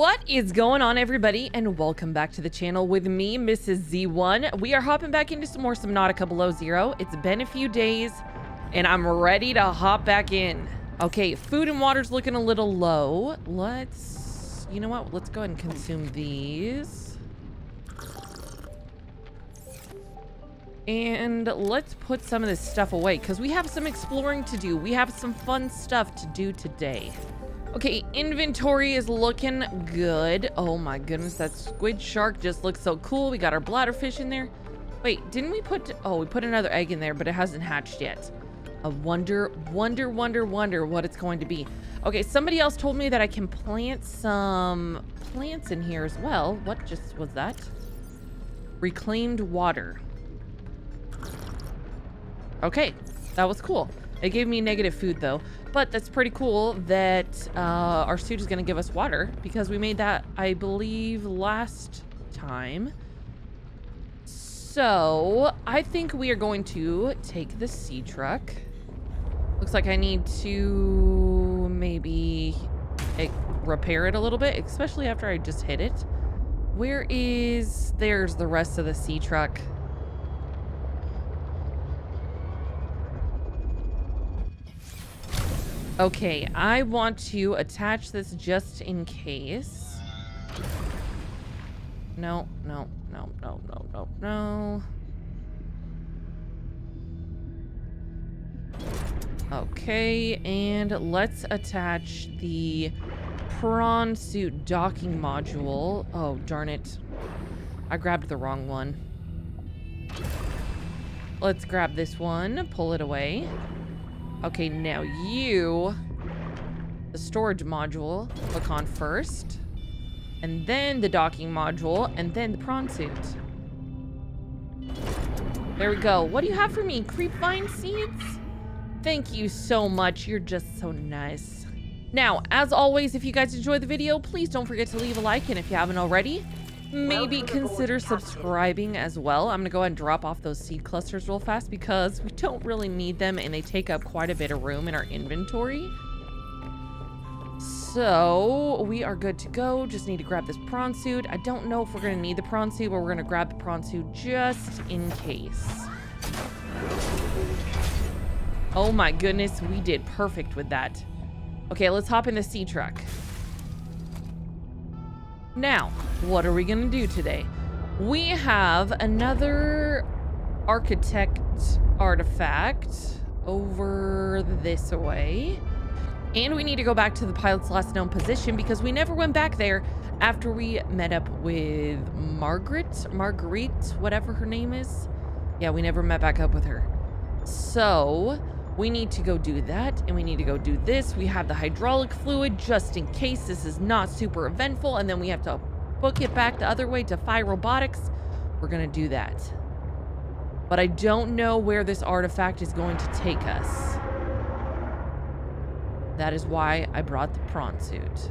What is going on, everybody? And welcome back to the channel with me, Mrs. Z1. We are hopping back into some more Subnautica Below Zero. It's been a few days, and I'm ready to hop back in. Okay, food and water's looking a little low. Let's, you know what? Let's go ahead and consume these. And let's put some of this stuff away, because we have some exploring to do. We have some fun stuff to do today. Okay, inventory is looking good. Oh my goodness, that squid shark just looks so cool. We got our bladderfish in there. Wait, didn't we put... Oh, we put another egg in there, but it hasn't hatched yet. I wonder, wonder, wonder, wonder what it's going to be. Okay, somebody else told me that I can plant some plants in here as well. What just was that? Reclaimed water. Okay, that was cool. It gave me negative food, though. But that's pretty cool that uh, our suit is going to give us water because we made that, I believe, last time. So, I think we are going to take the sea truck. Looks like I need to maybe eh, repair it a little bit, especially after I just hit it. Where is... There's the rest of the sea truck. Okay, I want to attach this just in case. No, no, no, no, no, no, no. Okay, and let's attach the prawn suit docking module. Oh, darn it. I grabbed the wrong one. Let's grab this one, pull it away. Okay, now you, the storage module, look on first. And then the docking module, and then the prawn suit. There we go. What do you have for me? Creep vine seeds? Thank you so much. You're just so nice. Now, as always, if you guys enjoyed the video, please don't forget to leave a like. And if you haven't already, maybe consider subscribing as well. I'm gonna go ahead and drop off those seed clusters real fast because we don't really need them and they take up quite a bit of room in our inventory. So we are good to go. Just need to grab this prawn suit. I don't know if we're gonna need the prawn suit, but we're gonna grab the prawn suit just in case. Oh my goodness, we did perfect with that. Okay, let's hop in the sea truck. Now, what are we going to do today? We have another architect artifact over this way. And we need to go back to the pilot's last known position because we never went back there after we met up with Margaret, Marguerite, whatever her name is. Yeah, we never met back up with her. So we need to go do that, and we need to go do this. We have the hydraulic fluid just in case this is not super eventful, and then we have to book it back the other way to Phi Robotics. We're going to do that. But I don't know where this artifact is going to take us. That is why I brought the prawn suit.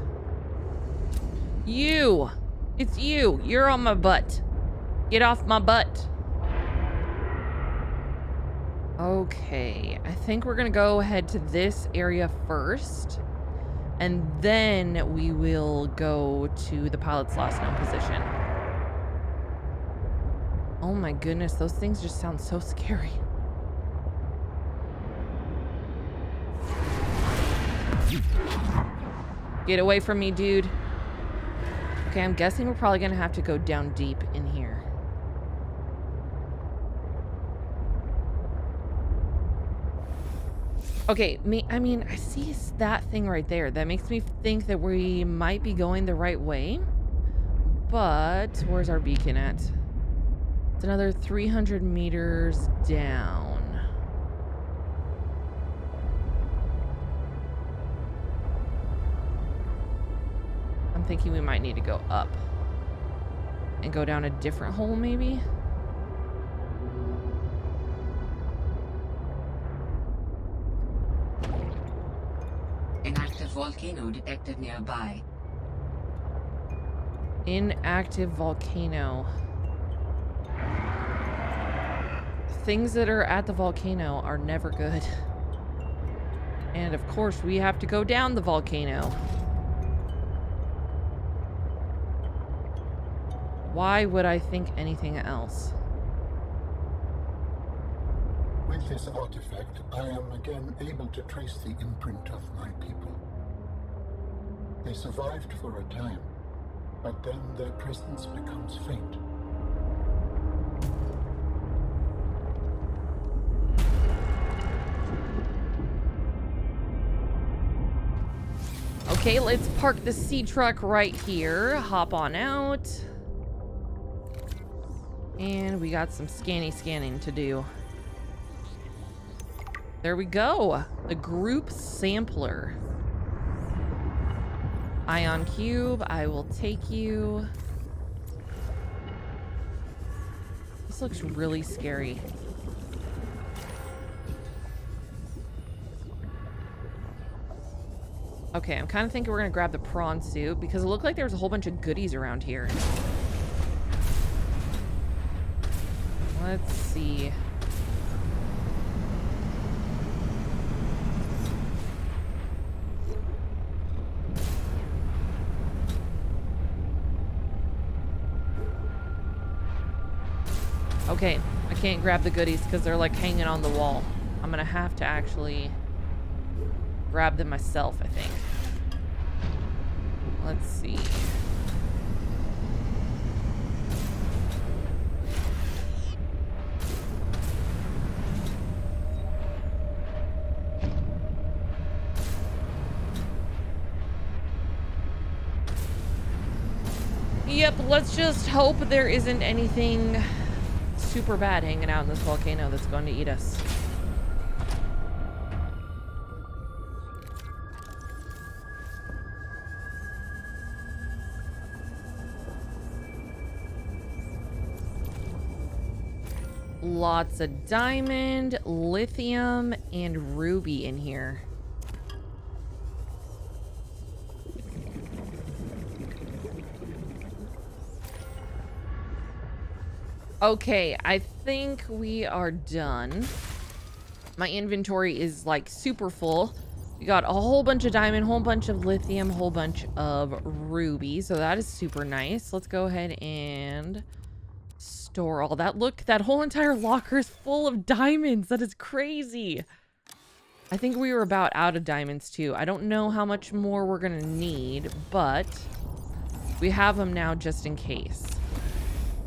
You! It's you! You're on my butt. Get off my butt. Okay, I think we're gonna go ahead to this area first. And then we will go to the pilot's last known position. Oh my goodness, those things just sound so scary. Get away from me, dude. Okay, I'm guessing we're probably gonna have to go down deep in here. Okay, me, I mean, I see that thing right there. That makes me think that we might be going the right way. But where's our beacon at? It's another 300 meters down. I'm thinking we might need to go up. And go down a different hole, maybe? Volcano detected nearby. Inactive volcano. Things that are at the volcano are never good. And of course, we have to go down the volcano. Why would I think anything else? With this artifact, I am again able to trace the imprint of my people. They survived for a time, but then their presence becomes faint. Okay, let's park the sea truck right here. Hop on out. And we got some scanny scanning to do. There we go. The group sampler. Ion cube, I will take you. This looks really scary. Okay, I'm kind of thinking we're going to grab the prawn suit because it looked like there was a whole bunch of goodies around here. Let's see. Okay, I can't grab the goodies because they're like hanging on the wall. I'm gonna have to actually grab them myself, I think. Let's see. Yep, let's just hope there isn't anything super bad hanging out in this volcano that's going to eat us. Lots of diamond, lithium, and ruby in here. Okay, I think we are done. My inventory is like super full. We got a whole bunch of diamond, whole bunch of lithium, whole bunch of ruby. So that is super nice. Let's go ahead and store all that. Look, that whole entire locker is full of diamonds. That is crazy. I think we were about out of diamonds too. I don't know how much more we're going to need, but we have them now just in case.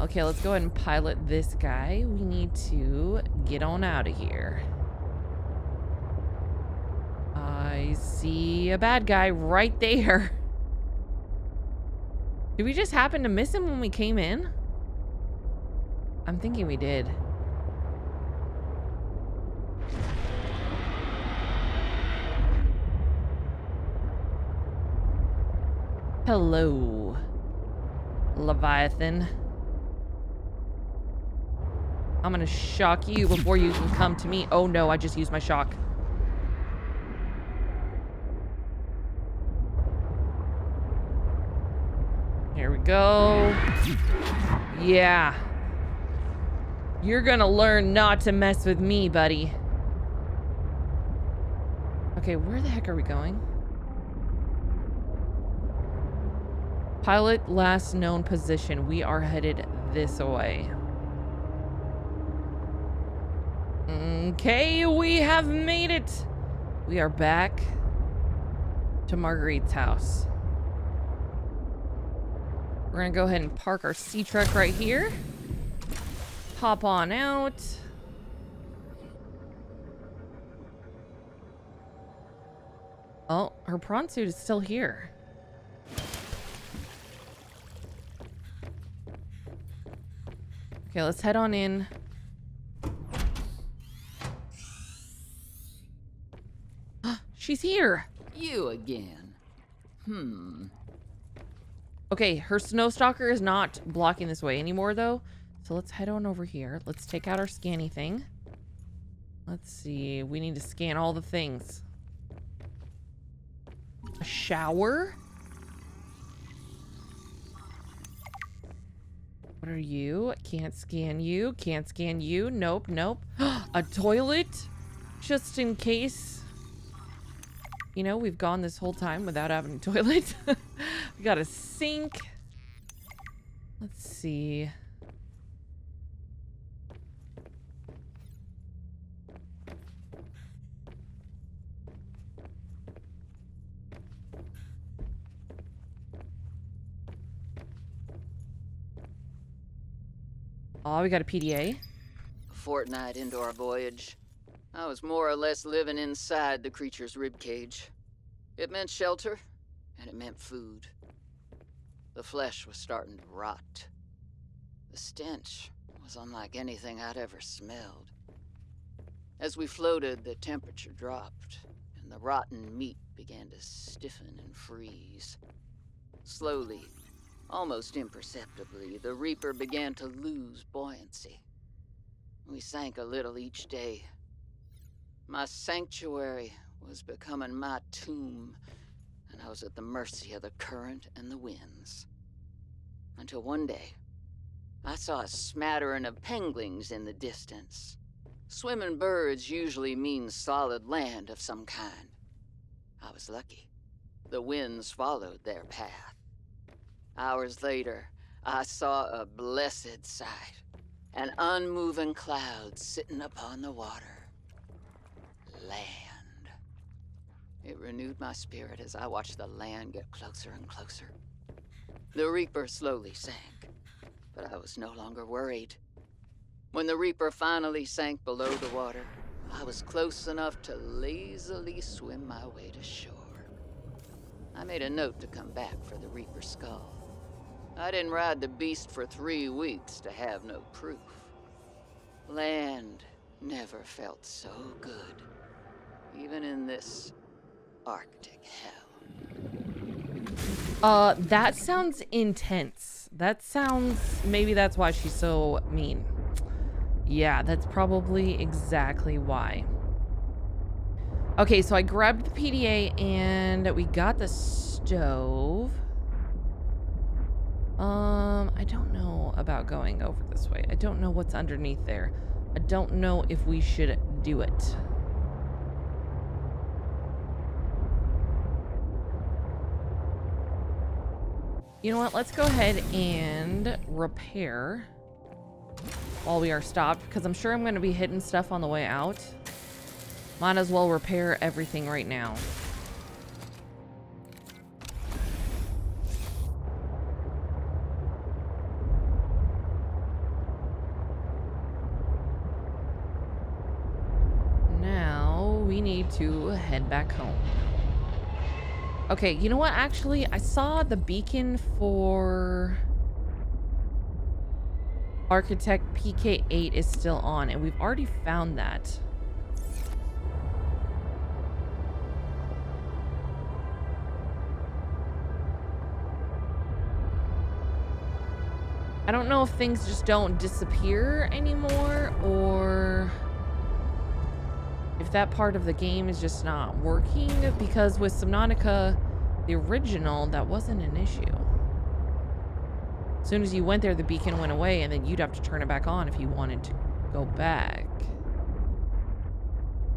Okay, let's go ahead and pilot this guy. We need to get on out of here. I see a bad guy right there. Did we just happen to miss him when we came in? I'm thinking we did. Hello, Leviathan. I'm gonna shock you before you can come to me. Oh no, I just used my shock. Here we go. Yeah. You're gonna learn not to mess with me, buddy. Okay, where the heck are we going? Pilot last known position. We are headed this way. Okay, we have made it. We are back to Marguerite's house. We're gonna go ahead and park our sea truck right here. Hop on out. Oh, her prawn suit is still here. Okay, let's head on in. She's here. You again. Hmm. Okay, her snow stalker is not blocking this way anymore, though. So let's head on over here. Let's take out our scanny thing. Let's see. We need to scan all the things. A shower? What are you? Can't scan you. Can't scan you. Nope, nope. a toilet? Just in case. You know, we've gone this whole time without having a toilet. we got a sink. Let's see. Oh, we got a PDA. Fortnight into our voyage, I was more or less living inside the creature's ribcage. It meant shelter, and it meant food. The flesh was starting to rot. The stench was unlike anything I'd ever smelled. As we floated, the temperature dropped, and the rotten meat began to stiffen and freeze. Slowly, almost imperceptibly, the Reaper began to lose buoyancy. We sank a little each day. My sanctuary was becoming my tomb, and I was at the mercy of the current and the winds. Until one day, I saw a smattering of penguins in the distance. Swimming birds usually mean solid land of some kind. I was lucky. The winds followed their path. Hours later, I saw a blessed sight. An unmoving cloud sitting upon the water. Land. It renewed my spirit as I watched the land get closer and closer. The Reaper slowly sank, but I was no longer worried. When the Reaper finally sank below the water, I was close enough to lazily swim my way to shore. I made a note to come back for the Reaper skull. I didn't ride the beast for three weeks to have no proof. Land never felt so good, even in this Arctic hell. Uh, that sounds intense. That sounds... Maybe that's why she's so mean. Yeah, that's probably exactly why. Okay, so I grabbed the PDA and we got the stove. Um, I don't know about going over this way. I don't know what's underneath there. I don't know if we should do it. You know what? Let's go ahead and repair while we are stopped because I'm sure I'm going to be hitting stuff on the way out. Might as well repair everything right now. Now we need to head back home. Okay, you know what? Actually, I saw the beacon for Architect PK8 is still on, and we've already found that. I don't know if things just don't disappear anymore, or that part of the game is just not working, because with Subnautica, the original, that wasn't an issue. As soon as you went there, the beacon went away, and then you'd have to turn it back on if you wanted to go back.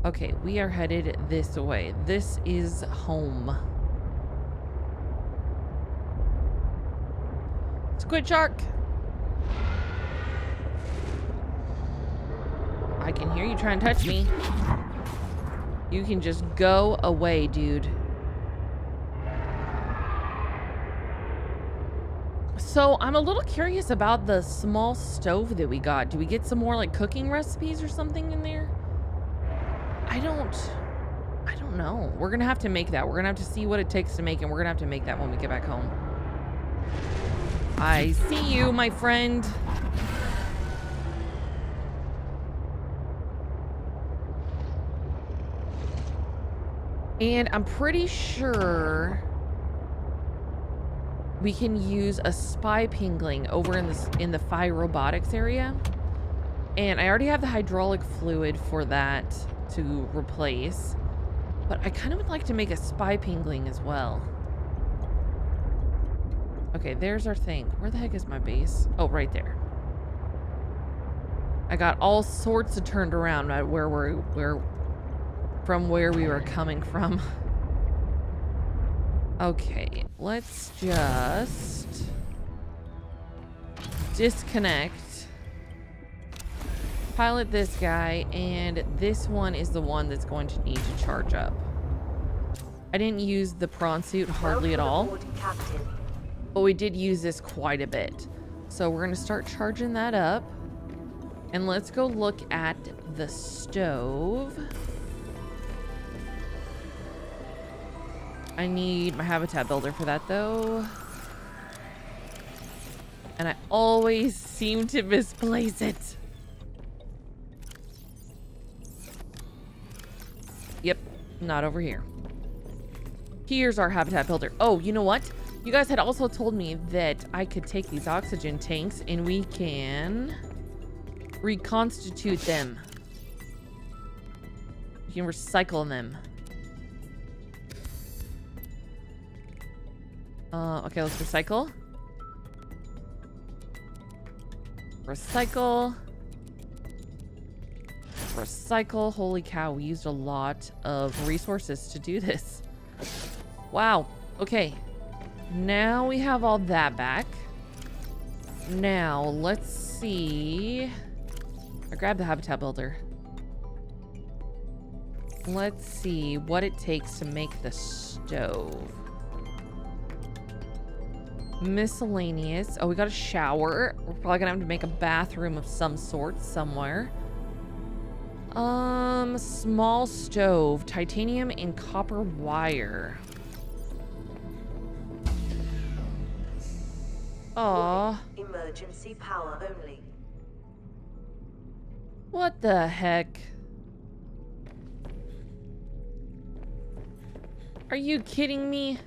Okay, we are headed this way. This is home. Squid shark! I can hear you trying to touch me. You can just go away, dude. So I'm a little curious about the small stove that we got. Do we get some more like cooking recipes or something in there? I don't, I don't know. We're gonna have to make that. We're gonna have to see what it takes to make it. We're gonna have to make that when we get back home. I see you, my friend. And I'm pretty sure we can use a spy pengling over in the in the Phi robotics area. And I already have the hydraulic fluid for that to replace. But I kind of would like to make a spy pengling as well. Okay, there's our thing. Where the heck is my base? Oh, right there. I got all sorts of turned around where we're where from where we were coming from. Okay, let's just disconnect. Pilot this guy, and this one is the one that's going to need to charge up. I didn't use the prawn suit hardly at all. But we did use this quite a bit. So we're going to start charging that up. And let's go look at the stove. I need my habitat builder for that though. And I always seem to misplace it. Yep, not over here. Here's our habitat builder. Oh, you know what? You guys had also told me that I could take these oxygen tanks and we can reconstitute them. You can recycle them. Uh, okay, let's recycle. Recycle. Recycle. Holy cow, we used a lot of resources to do this. Wow. Okay. Now we have all that back. Now, let's see. I grabbed the habitat builder. Let's see what it takes to make the stove. Miscellaneous. Oh, we got a shower. We're probably gonna have to make a bathroom of some sort somewhere. Um, small stove, titanium and copper wire. Aw, Emergency power only. what the heck? Are you kidding me?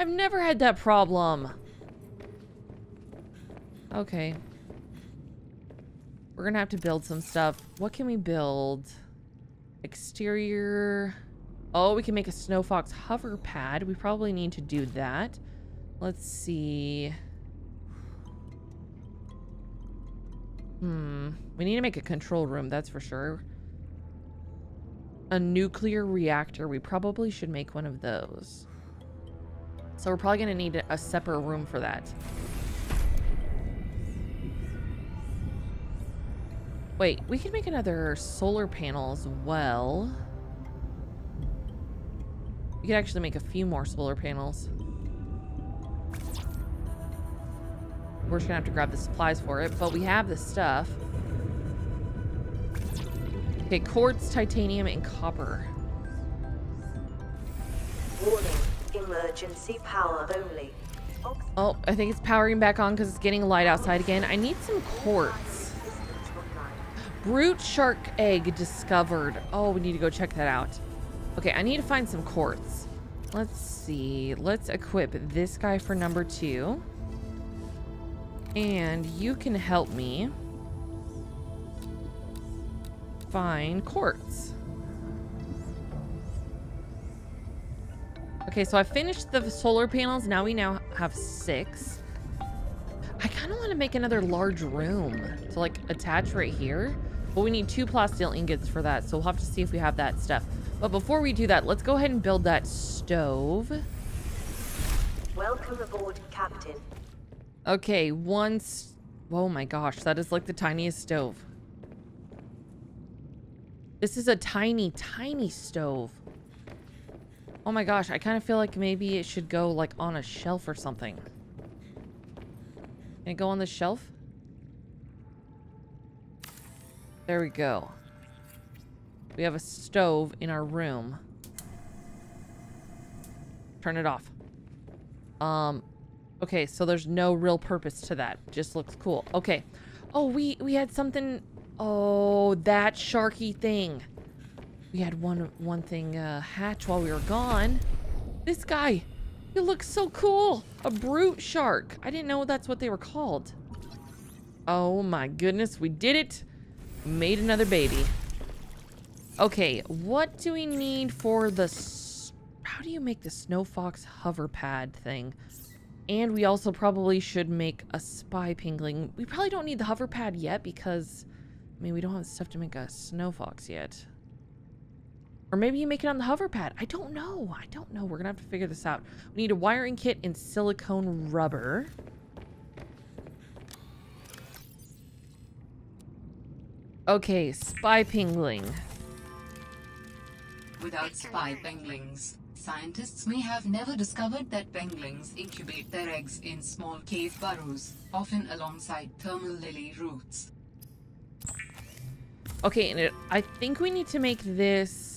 I've never had that problem. Okay. We're gonna have to build some stuff. What can we build? Exterior. Oh, we can make a Snow Fox hover pad. We probably need to do that. Let's see. Hmm. We need to make a control room, that's for sure. A nuclear reactor. We probably should make one of those. So we're probably going to need a- separate room for that. Wait, we can make another solar panel as well. We could actually make a few more solar panels. We're just gonna have to grab the supplies for it, but we have the stuff. Okay, quartz, titanium, and copper. Warning. Emergency power only. Oh, I think it's powering back on because it's getting light outside again. I need some quartz. Brute shark egg discovered. Oh, we need to go check that out. Okay, I need to find some quartz. Let's see. Let's equip this guy for number two. And you can help me find quartz. Okay, so I finished the solar panels. Now we now have six. I kind of want to make another large room to like attach right here. But we need two plasteel ingots for that. So we'll have to see if we have that stuff. But before we do that, let's go ahead and build that stove. Welcome aboard, Captain. Okay, once. Oh my gosh, that is like the tiniest stove. This is a tiny, tiny stove. Oh my gosh, I kind of feel like maybe it should go like on a shelf or something. Can it go on the shelf? There we go. We have a stove in our room. Turn it off. Um, okay, so there's no real purpose to that. Just looks cool. Okay. Oh, we we had something. Oh, that sharky thing. We had one one thing uh, hatch while we were gone. This guy. He looks so cool. A brute shark. I didn't know that's what they were called. Oh my goodness, we did it. Made another baby. Okay, what do we need for the... How do you make the Snow Fox hover pad thing? And we also probably should make a spy pengling. We probably don't need the hover pad yet because, I mean, we don't have stuff to make a Snow Fox yet. Or maybe you make it on the hover pad. I don't know. I don't know. We're going to have to figure this out. We need a wiring kit and silicone rubber. Okay, spy pengling. Without spy penglings, scientists may have never discovered that penglings incubate their eggs in small cave burrows, often alongside thermal lily roots. Okay, and it, I think we need to make this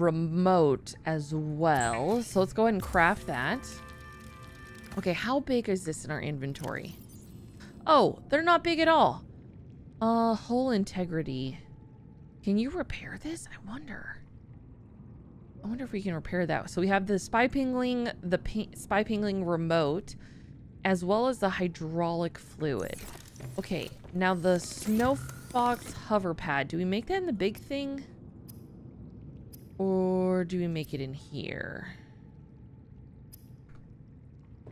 remote as well. So let's go ahead and craft that. Okay, how big is this in our inventory? Oh, they're not big at all. Uh, hull integrity. Can you repair this? I wonder. I wonder if we can repair that. So we have the spy pengling, the spy pengling remote, as well as the hydraulic fluid. Okay, now the snow fox hover pad. Do we make that in the big thing? Or do we make it in here?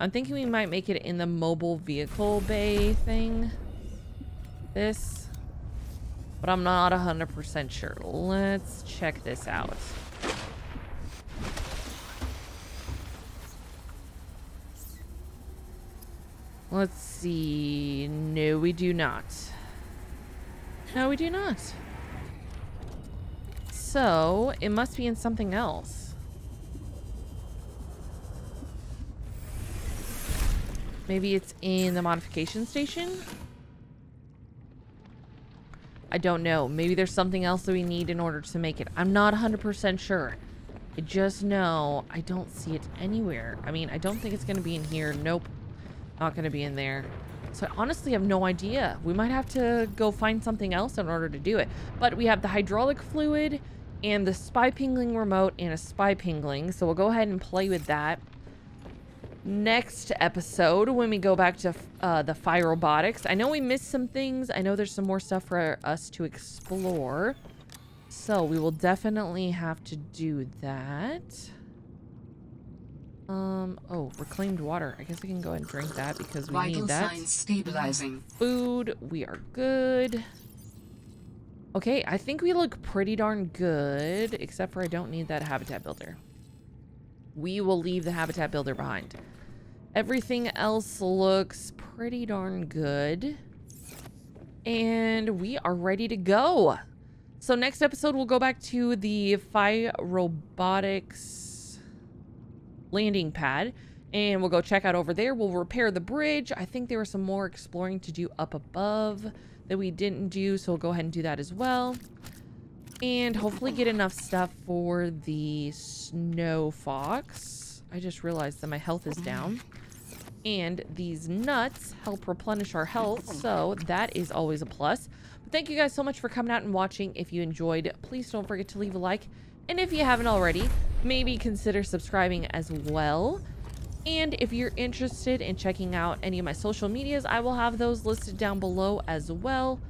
I'm thinking we might make it in the mobile vehicle bay thing. This. But I'm not 100% sure. Let's check this out. Let's see. No, we do not. No, we do not. So, it must be in something else. Maybe it's in the modification station? I don't know. Maybe there's something else that we need in order to make it. I'm not 100% sure. I just know I don't see it anywhere. I mean, I don't think it's going to be in here. Nope. Not going to be in there. So I honestly have no idea. We might have to go find something else in order to do it. But we have the hydraulic fluid and the spy pengling remote and a spy pengling. So we'll go ahead and play with that. Next episode, when we go back to uh, the Phi Robotics. I know we missed some things. I know there's some more stuff for us to explore. So we will definitely have to do that. Um, oh, reclaimed water. I guess I can go ahead and drink that because we Vital need that. signs stabilizing. Food, we are good. Okay, I think we look pretty darn good, except for I don't need that habitat builder. We will leave the habitat builder behind. Everything else looks pretty darn good. And we are ready to go. So next episode, we'll go back to the Phi Robotics landing pad. And we'll go check out over there. We'll repair the bridge. I think there was some more exploring to do up above that we didn't do. So we'll go ahead and do that as well. And hopefully get enough stuff for the snow fox. I just realized that my health is down. And these nuts help replenish our health. So that is always a plus. But thank you guys so much for coming out and watching. If you enjoyed, please don't forget to leave a like. And if you haven't already, maybe consider subscribing as well. And if you're interested in checking out any of my social medias, I will have those listed down below as well.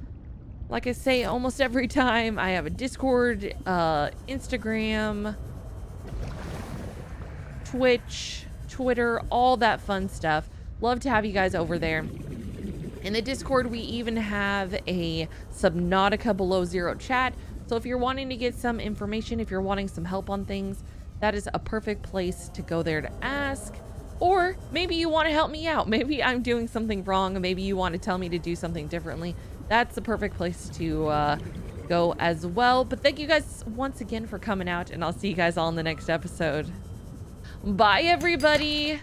Like I say almost every time, I have a Discord, uh, Instagram, Twitch, Twitter, all that fun stuff. Love to have you guys over there. In the Discord, we even have a Subnautica Below Zero chat. So if you're wanting to get some information, if you're wanting some help on things, that is a perfect place to go there to ask. Or maybe you want to help me out. Maybe I'm doing something wrong. Maybe you want to tell me to do something differently. That's the perfect place to uh, go as well. But thank you guys once again for coming out, and I'll see you guys all in the next episode. Bye, everybody.